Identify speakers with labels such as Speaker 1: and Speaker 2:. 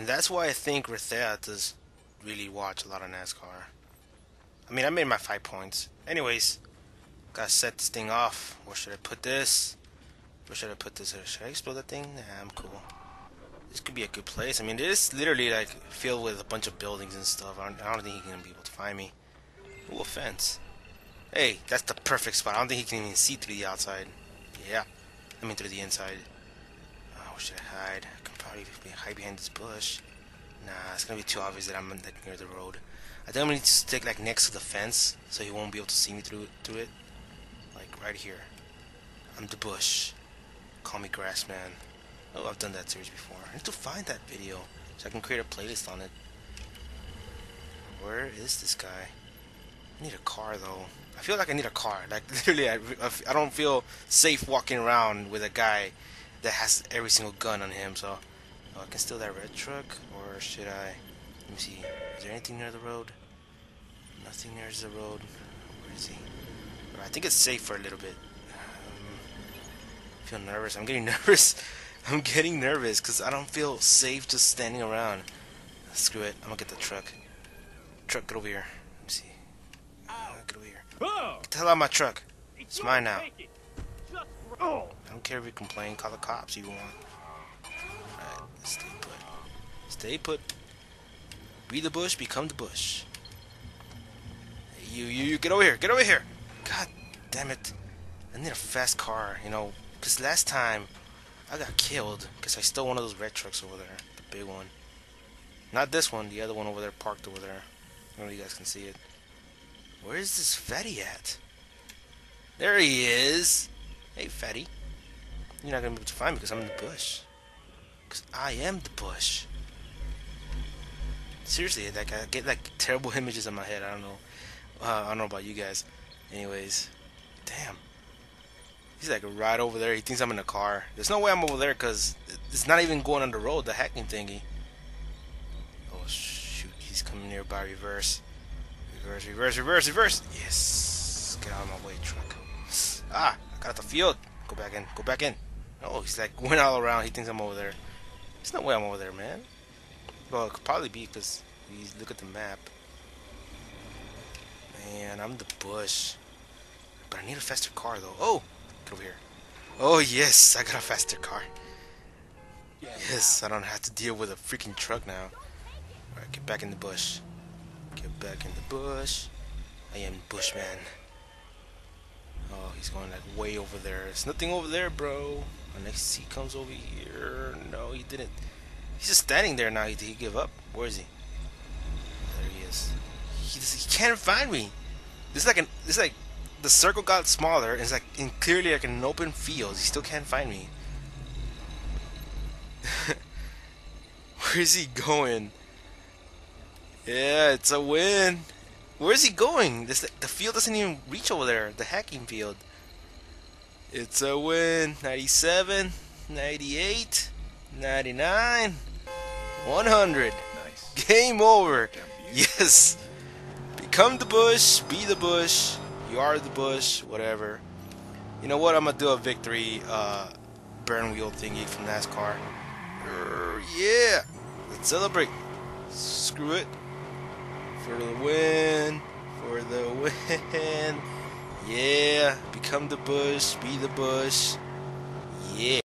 Speaker 1: And that's why I think Rehthea does really watch a lot of NASCAR. I mean, I made my five points. Anyways, gotta set this thing off. Where should I put this? Where should I put this? Should I explode that thing? Nah, I'm cool. This could be a good place. I mean, it is literally like filled with a bunch of buildings and stuff. I don't, I don't think he's gonna be able to find me. Ooh, a fence. Hey, that's the perfect spot. I don't think he can even see through the outside. Yeah, I mean through the inside. Oh, should I hide? I can probably hide behind this bush. Nah, it's gonna be too obvious that I'm like near the road. I think I'm gonna need to stick like next to the fence so he won't be able to see me through through it. Like right here. I'm the bush. Call me Grassman. Oh, I've done that series before. I need to find that video so I can create a playlist on it. Where is this guy? I need a car though. I feel like I need a car. Like literally, I, I don't feel safe walking around with a guy that has every single gun on him. So oh, I can steal that red truck, or should I? Let me see. Is there anything near the road? Nothing near the road. Where is he? I think it's safe for a little bit. Um, I feel nervous. I'm getting nervous. I'm getting nervous because I don't feel safe just standing around. Screw it. I'm gonna get the truck. Truck, get over here. Let me see. Uh, get over here. Get the hell out of my truck. It's mine now. Oh. I don't care if you complain. Call the cops you want. Alright, stay put. Stay put. Be the bush, become the bush. You, you, you, get over here. Get over here. God damn it. I need a fast car, you know. Because last time, I got killed because I stole one of those red trucks over there. The big one. Not this one, the other one over there parked over there. I don't know if you guys can see it. Where is this fatty at? There he is. Hey, fatty. You're not to be able to find me because I'm in the bush. Because I am the bush. Seriously, like I get like terrible images in my head. I don't know. Uh, I don't know about you guys. Anyways, damn. He's like right over there. He thinks I'm in a car. There's no way I'm over there because it's not even going on the road, the hacking thingy. Oh shoot, he's coming nearby. Reverse. Reverse, reverse, reverse, reverse. Yes. Get out of my way, truck. Ah, I got the field. Go back in. Go back in. Oh, he's like going all around. He thinks I'm over there. There's no way I'm over there, man. Well, it could probably be because he's look at the map. Man, I'm the bush. But I need a faster car though. Oh, get over here. Oh yes, I got a faster car. Yes, I don't have to deal with a freaking truck now. Alright, get back in the bush. Get back in the bush. I am Bushman. Oh, he's going like way over there. There's nothing over there, bro. Unless he comes over here. No, he didn't. He's just standing there now. Did he give up? Where is he? There he is. He, just, he can't find me. This is like an. This is like the circle got smaller. And it's like in clearly like an open field. He still can't find me. Where is he going? Yeah, it's a win. Where is he going? This the field doesn't even reach over there. The hacking field. It's a win. 97, 98, 99, 100.
Speaker 2: Nice.
Speaker 1: Game over. Yes. Become the bush. Be the bush. You are the bush. Whatever. You know what? I'm gonna do a victory uh, burn wheel thingy from NASCAR. Yeah. Let's celebrate. Screw it. For the win. For the win. Yeah. Become the bush. Be the bush. Yeah.